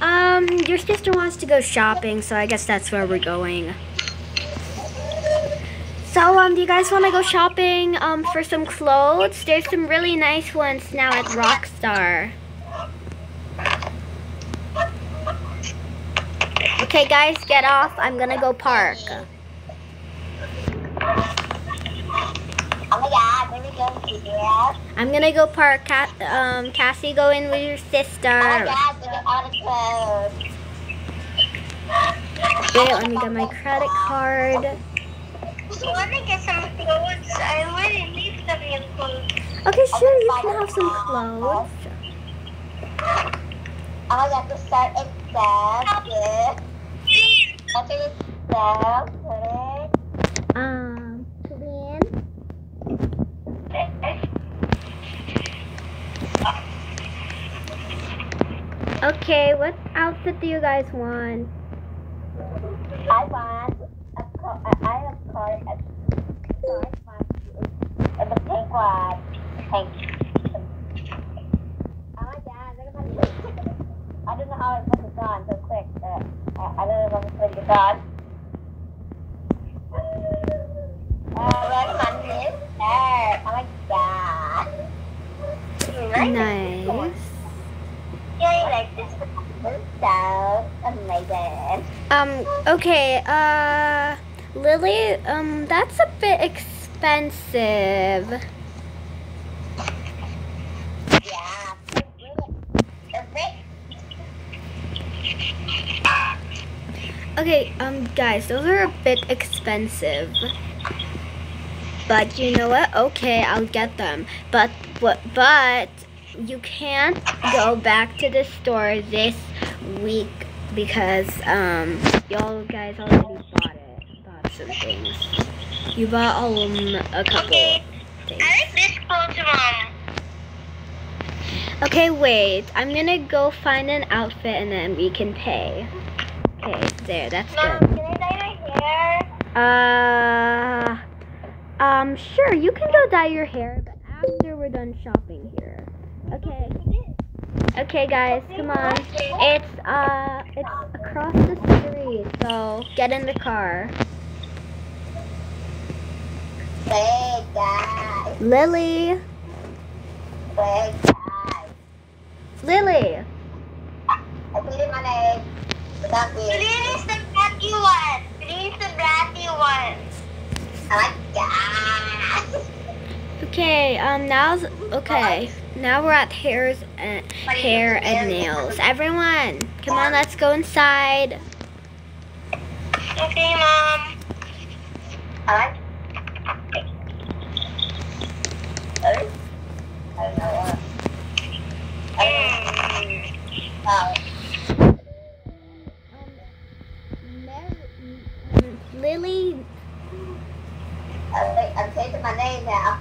Um, your sister wants to go shopping, so I guess that's where we're going. So, um, do you guys want to go shopping, um, for some clothes? There's some really nice ones now at Rockstar. Okay, guys, get off. I'm gonna go park. Oh my god, let me go to that. I'm gonna go park. Ca- um, Cassie, go in with your Oh my sister. god, look at all the clothes. Wait, let me get my credit card. I want to get some clothes. I really need some new clothes. Okay, sure, you can have some clothes. Oh my god, the start exam. Okay. Um. Okay, what outfit do you guys want? I want a car. I have a car. A car. And the pink one. Pink. Oh my god, look at I don't know how I put this on so quick. I, don't know if I'm putting this on. Uh, where's my new shirt? Oh my god. Nice. Yeah, I like this. Amazing. Um, okay, uh, Lily, um, that's a bit expensive. Yeah. Okay, um, guys, those are a bit expensive. But you know what? Okay, I'll get them. But what? But you can't go back to the store this week because um, y'all guys already bought it. Bought some things. You bought um, a couple Okay. things. I like this mom. Okay, wait. I'm gonna go find an outfit and then we can pay. Okay, there. That's Mom, good. can I dye my hair? Uh, um, sure, you can go dye your hair, but after we're done shopping here. Okay. Okay, guys, come on. It's, uh, it's across the street, so get in the car. Big guy. Lily, Big guy. Lily. I put my name. Is the bratty one. Is the bratty one. I like that. Okay, um, now's, okay. Now we're at hairs and, hair and nails. Everyone, come on, let's go inside. Okay, mom. I like. I don't know what. I don't know. Oh. Lily, I'm, I'm changing my name now.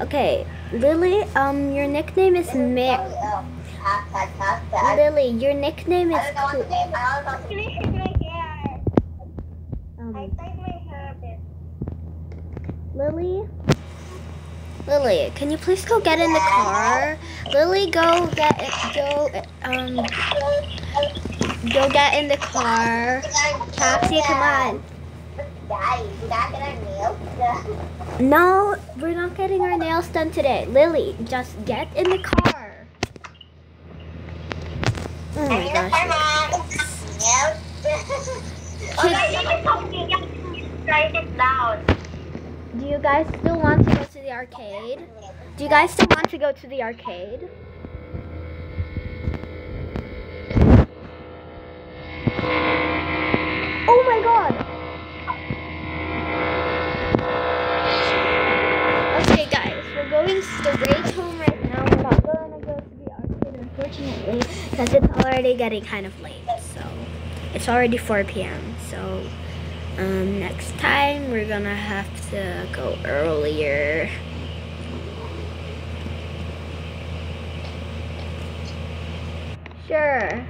Okay, Lily, um, your nickname is Mary. Hashtag, hashtag. Lily, your nickname is I don't know what Cl- the name. I don't know. Finish my hair. I um, tied my hair a bit. Lily. Lily, can you please go get in the car? Lily, go get go um go get in the car. Cassie, come on. Guys, you not gonna nail No, we're not getting our nails done today. Lily, just get in the car. Oh my gosh. Do you guys still want to go to the arcade? Do you guys still want to go to the arcade? Oh my god! Okay going straight home right now. We're not going to go to the arcade unfortunately because it's already getting kind of late. So it's already 4 p.m. So um, next time we're gonna have to go earlier. Sure.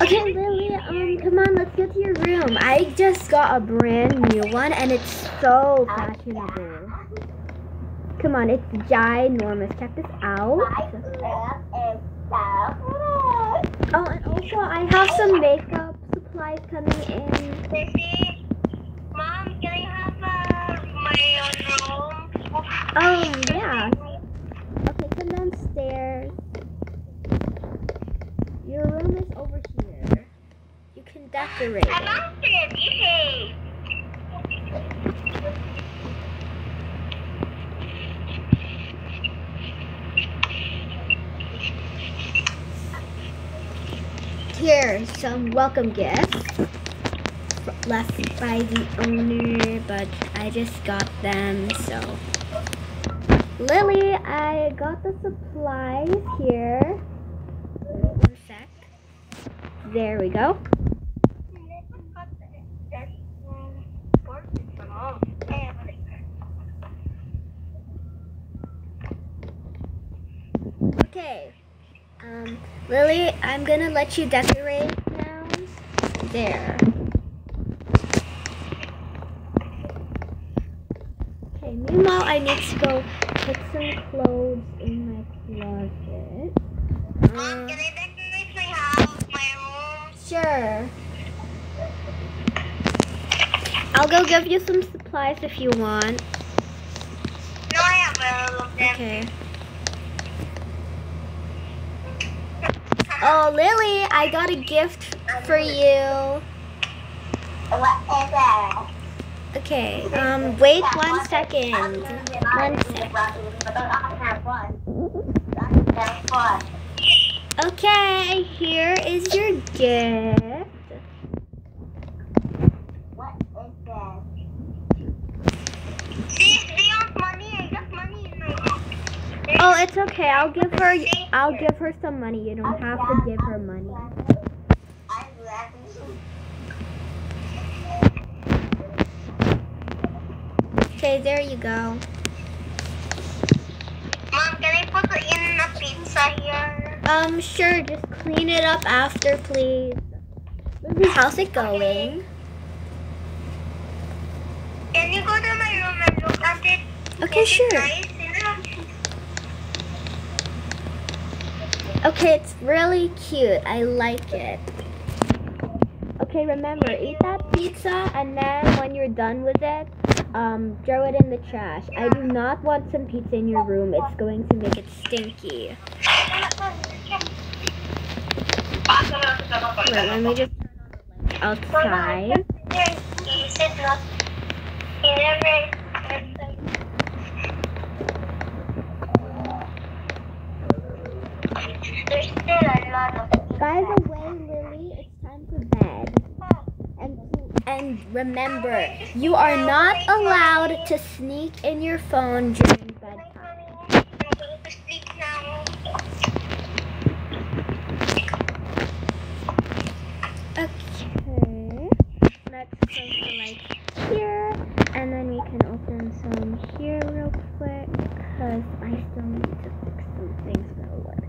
Okay, um, come on, let's go to your room. I just got a brand new one and it's so fashionable. Come on, it's ginormous. Check this out. Oh, and also I have some makeup supplies coming in. Mom, can I have my own room? Oh, yeah. Okay, come downstairs. Your room is over here. Can decorate it. easy. Some welcome gifts left by the owner, but I just got them, so. Lily, I got the supplies here. There we go. Okay. Um, Lily, I'm gonna let you decorate now. There. Okay, meanwhile, I need to go put some clothes in my closet. Mom, Uh, can I decorate my house, my room? sure. I'll go give you some supplies if you want. No, I have all of them. Okay. Oh, Lily, I got a gift for you. What is that? Okay, um, wait one second. One sec. Okay, here is your gift. Oh, it's okay. I'll give her. I'll give her some money. You don't have to give her money. Okay, there you go. Mom, can I put in a pizza here? Um, sure. Just clean it up after, please. How's it going? Can you go to my room and look at it? Okay, sure. nice? Is it- Okay, it's really cute. I like it. Okay, remember, eat that pizza and then when you're done with it, um, throw it in the trash. I do not want some pizza in your room. It's going to make it stinky. Wait, let me just outside. Is it not? You never. There's still a lot of. By the way, Lily, it's time for bed. And and remember, you are not allowed to sneak in your phone during bedtime. Okay. Let's close the lights here, and then we can open some here real quick, because I still need to fix some things real work.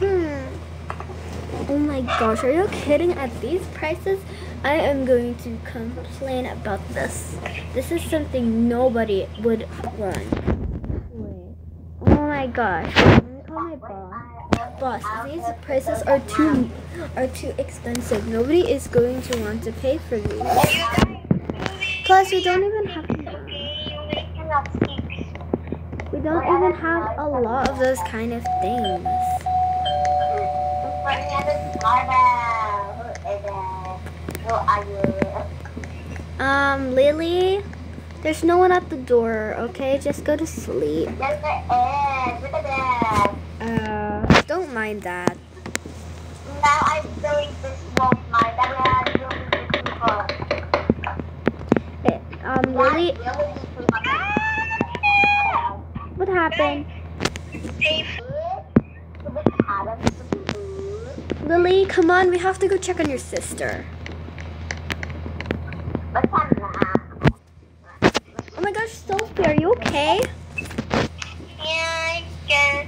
Hmm. Oh my gosh, are you kidding? At these prices, I am going to complain about this. This is something nobody would want. Wait. Oh my gosh. Call my boss. Boss, these prices are too are too expensive. Nobody is going to want to pay for these. Plus, we don't even have we don't even have a lot of those kind of things. Who are you? Um, Lily, there's no one at the door. Okay, just go to sleep. Yes, there is. Look at that. Uh, don't mind that. Now I'm doing this wolf mind. I'm doing this people. Um, Lily, what happened? Lily, come on, we have to go check on your sister. Oh my gosh, Sophie, are you okay? Yeah, I guess.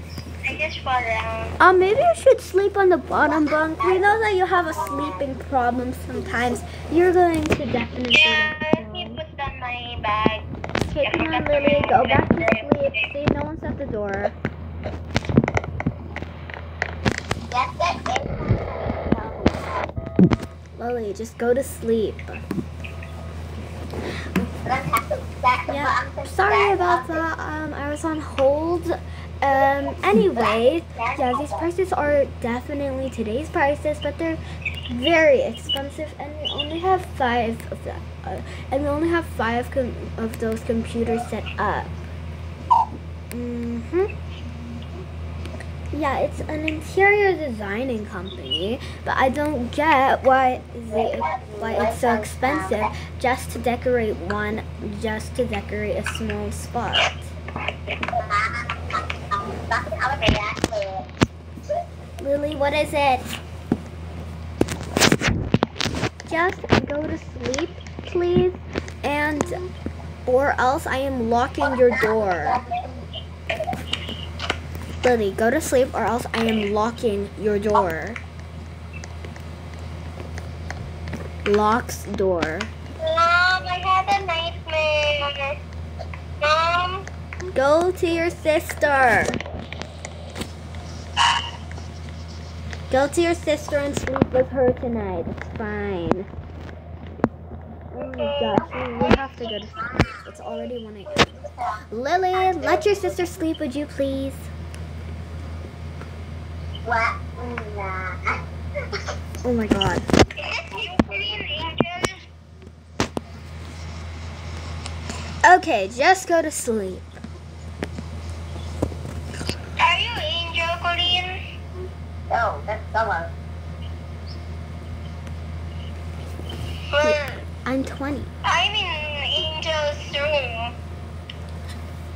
I just fall down. Um, maybe you should sleep on the bottom bunk. We know that you have a sleeping problem sometimes. You're going to definitely. Yeah, let me put down my bag. Okay, come on, Lily. Go back to sleep. See, no one's at the door. Yes, yes. Lily, just go to sleep. Yeah, sorry about that. Um, I was on hold. Um, anyway, yeah, these prices are definitely today's prices, but they're very expensive, and we only have five of that. Uh, and we only have five of those computers set up. Mhm. Yeah, it's an interior designing company, but I don't get why it why it's so expensive just to decorate one, just to decorate a small spot. Lily, what is it? Just go to sleep, please, and or else I am locking your door. Lily, go to sleep or else I am locking your door. Locks door. Mom, I had a nightmare. Mom, Go to your sister. Go to your sister and sleep with her tonight. It's fine. Oh my gosh, we have to go to sleep. It's already 1 a.m. Lily, let your sister sleep, would you please? What? Nah. Oh my god. Is it you, Korean Angel? Okay, just go to sleep. Are you Angel, Korean? No, that's someone. Well, I'm 20. I'm in Angel's room.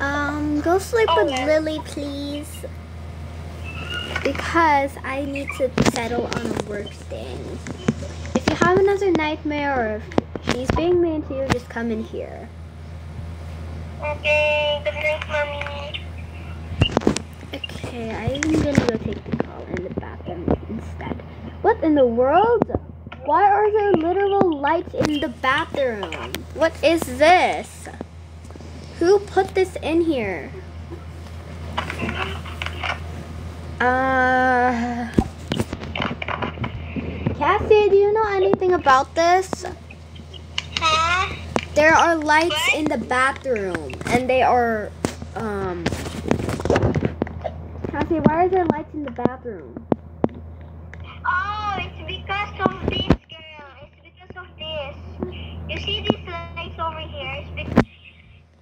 Um, go sleep with Okay. Lily, please. Because I need to settle on a work thing. If you have another nightmare or if she's being mean to you, just come in here. Okay, good night, mommy. Okay, I'm gonna go take the call in the bathroom instead. What in the world? Why are there literal lights in the bathroom? What is this? Who put this in here? Uh, Cassie, do you know anything about this? Huh? There are lights in the bathroom, and they are, um. Cassie, why are there lights in the bathroom? Oh, it's because of this, girl. It's because of this. You see these lights over here? It's because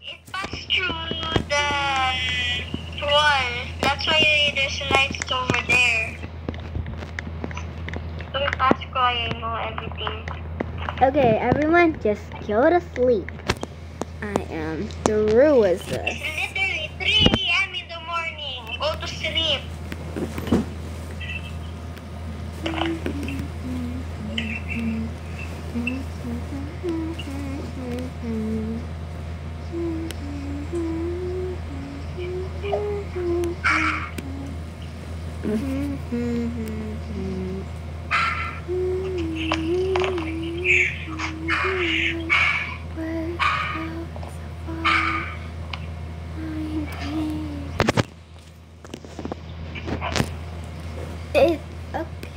it passed through the wall. That's why there's lights over there. So we pass I know everything. Okay, everyone, just go to sleep. I am through with this. It's literally 3 a.m. in the morning. Go to sleep.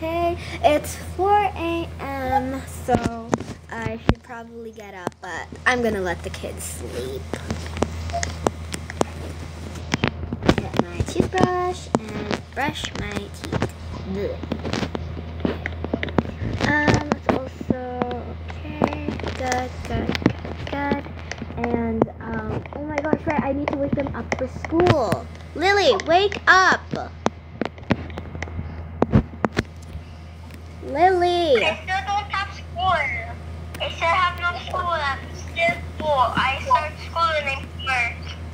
Okay, it's 4 a.m., so I should probably get up, but I'm gonna let the kids sleep. Get my toothbrush and brush my teeth. Blech. Um, it's also okay, good, good, good, good. And, um, oh my gosh, right, I need to wake them up for school. Lily, wake up! Lily! I still don't have school. I still have no school. I'm still full. I start school when I'm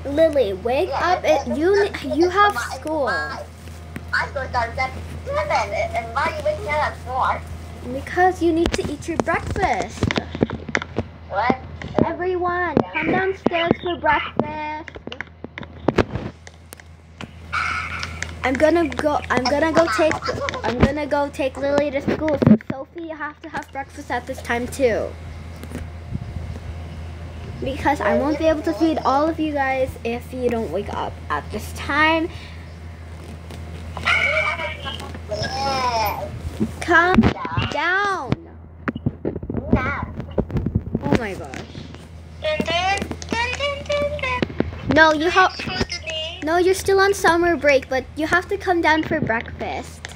four. Lily, wake up! It, you you have school My school starts at 7. And why are you waking up at 4? because you need to eat your breakfast. What? Everyone, come downstairs for breakfast. I'm gonna go. I'm gonna go take. I'm gonna go take Lily to school. So Sophie, you have to have breakfast at this time too. Because I won't be able to feed all of you guys if you don't wake up at this time. Come down. Oh my gosh. No, you have. No, you're still on summer break, but you have to come down for breakfast.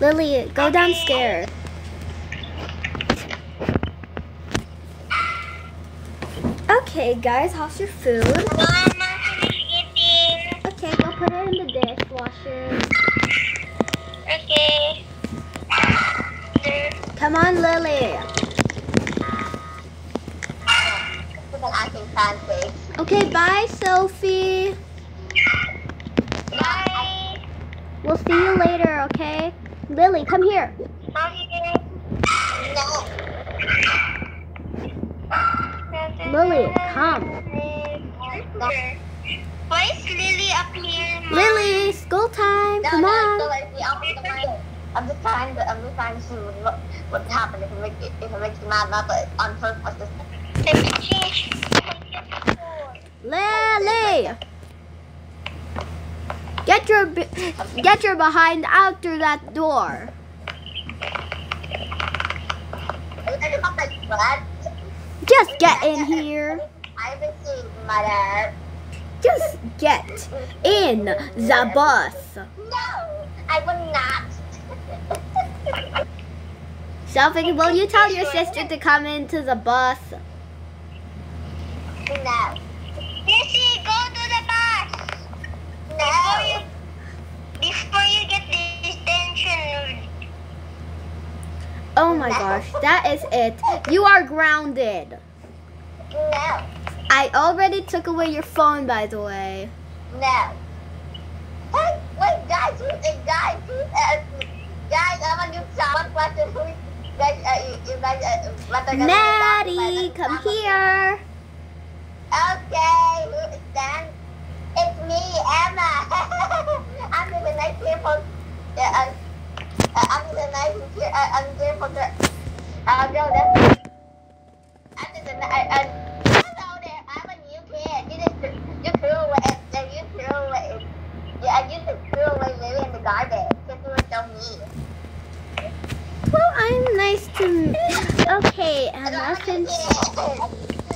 Lily, go downstairs. Okay, guys, how's your food? Mama, finish eating. Okay, go put it in the dishwasher. Okay. Come on, Lily. This is an acting pancake. Okay, bye, Sophie. Bye. We'll see you later, okay? Lily, come here. No. Lily, come. Why is Lily up here? Mom? Lily, school time. No, Come no, on. no, like, the opposite. I'm just trying to, I'm just trying to see what what would happen if it makes it, if it makes you mad, not like on purpose. Just... Lily! Get your be- get your behind out through that door. Just get in here. Just get in the bus. No, I will not. Sophie, will you tell your sister to come into the bus? no. Missy, go to the bus. No. Before you, before you get detention. Oh my gosh, that is it. You are grounded. No. I already took away your phone, by the way. No. Hey, wait, guys, guys, guys, I want you to one question. Maddie, come here. Okay, who is that? It's me, Emma. I'm the nice people. Uh, I'm the nice here. Uh, I'm here for the. I'll go there. I'm the I, I, hello there. I'm a new kid. You just you threw away. You threw away. Yeah, you just threw away Lily in the garbage because you were so mean. Well, I'm nice to. Okay, Emma, since.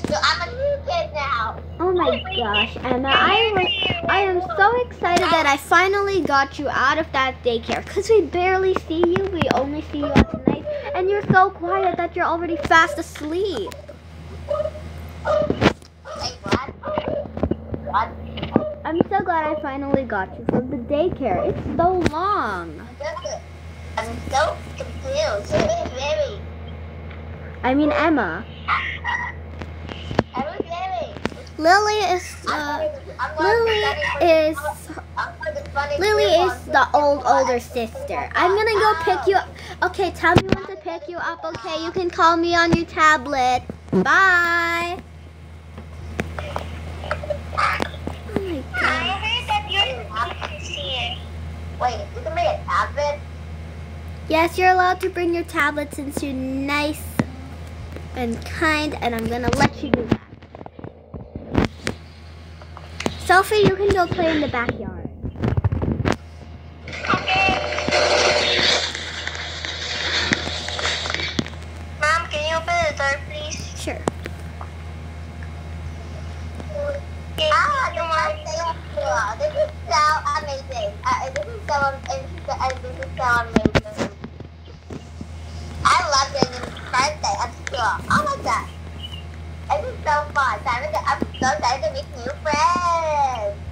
So I'm a new kid now. Oh my gosh, Emma, I was, I am so excited that I finally got you out of that daycare. Cause we barely see you, we only see you at night, and you're so quiet that you're already fast asleep. Wait, what? What? I'm so glad I finally got you from the daycare. It's so long. I'm so confused. I mean Emma. Lily is uh, Lily is Lily is the old older sister. I'm gonna go pick you up. Okay, tell me when to pick you up. Okay, you can call me on your tablet. Bye. Oh my I heard that your niece is here. Wait, you can make a tablet? Yes, you're allowed to bring your tablet since you're nice and kind, and I'm gonna let you do that. Sophie, you can go play in the backyard. Okay. Mom, can you open the door, please? Sure. Ah, the one This is so amazing. Uh, this is so amazing. Uh, this is so amazing. I love it. It's birthday at school. Oh my god. This is so fun. I'm, I'm so excited to meet new friends.